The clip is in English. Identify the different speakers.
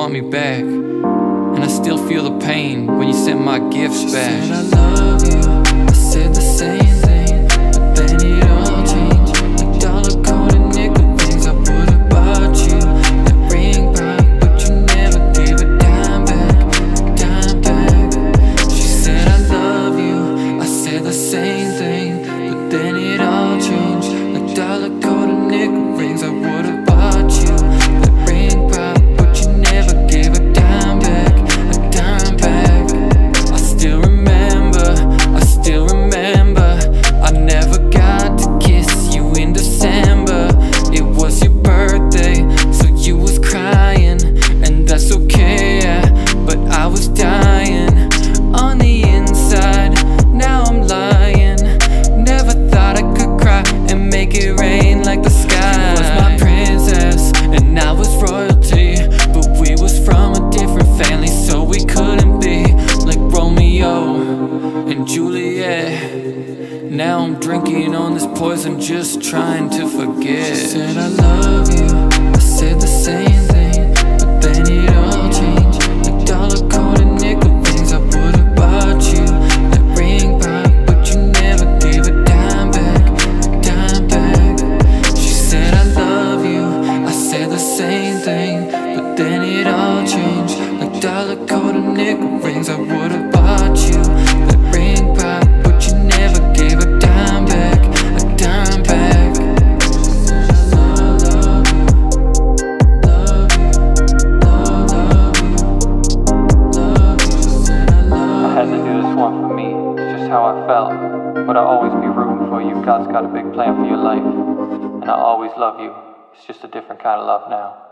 Speaker 1: want me back. And I still feel the pain when you sent my gifts back.
Speaker 2: I said I love you. I said the same Juliet. Now I'm drinking on this poison, just trying to forget. She said, I love you. I said the same thing, but then it all changed. Like dollar coin and nickel things, I would've bought you. That ring back, but you never gave a dime back, a dime back. She said, I love you. I said the same thing, but then it all changed. Like dollar coin and nickel rings, I
Speaker 3: would how I felt, but I'll always be rooting for you. God's got a big plan for your life, and I'll always love you. It's just a different kind of love now.